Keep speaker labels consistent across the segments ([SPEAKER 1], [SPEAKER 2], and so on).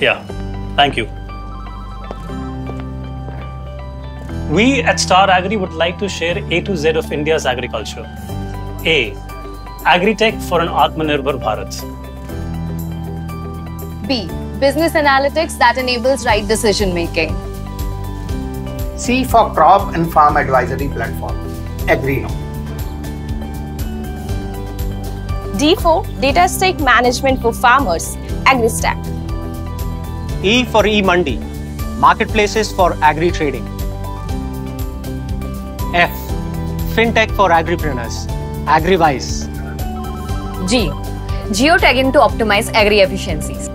[SPEAKER 1] Yeah, thank you. We at Star Agri would like to share A to Z of India's agriculture. A. Agri-tech for an Atmanirbhar Bharat.
[SPEAKER 2] B. Business analytics that enables right decision making.
[SPEAKER 3] C for crop and farm advisory platform. Agrino.
[SPEAKER 4] D for data stack management for farmers, AgriStack.
[SPEAKER 5] E for e-Mandi, marketplaces for agri-trading. F, fintech for agripreneurs, AgriWise.
[SPEAKER 2] G. Geotagging to optimize agri efficiencies.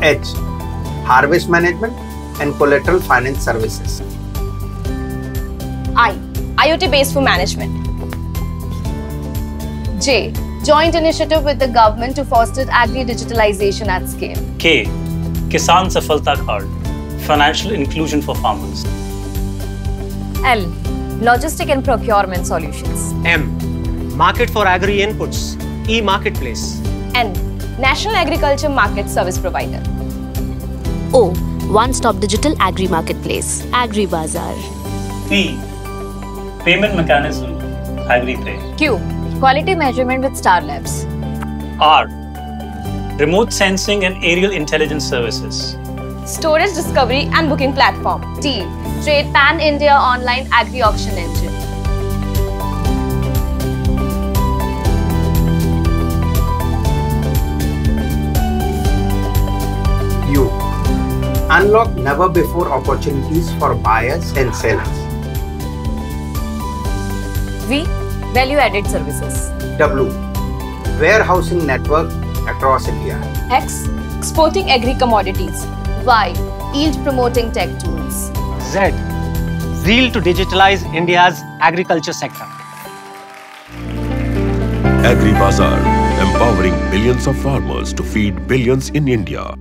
[SPEAKER 3] H. Harvest management and collateral finance services.
[SPEAKER 4] I, IoT based for management.
[SPEAKER 2] J. Joint initiative with the government to foster agri digitalization at scale.
[SPEAKER 1] K. Kisan Safalta Card. Financial inclusion for farmers.
[SPEAKER 2] L. Logistic and procurement solutions.
[SPEAKER 5] M, market for agri inputs, e-marketplace.
[SPEAKER 4] N, National Agriculture Market Service Provider.
[SPEAKER 6] O. One-stop digital agri marketplace, agri-bazaar.
[SPEAKER 1] P. Payment mechanism. agri-pay.
[SPEAKER 2] Q. Quality measurement with Star Labs.
[SPEAKER 1] R. Remote sensing and aerial intelligence services.
[SPEAKER 4] Storage discovery and booking platform.
[SPEAKER 2] T. Trade Pan India online agri auction engine.
[SPEAKER 3] U. Unlock never before opportunities for buyers and sellers.
[SPEAKER 2] V. Value added services.
[SPEAKER 3] W. Warehousing network across India.
[SPEAKER 4] X, exporting agri commodities.
[SPEAKER 2] Y. Yield promoting tech tools.
[SPEAKER 5] Z, zeal to digitalize India's agriculture sector.
[SPEAKER 7] AgriBazaar, empowering millions of farmers to feed billions in India.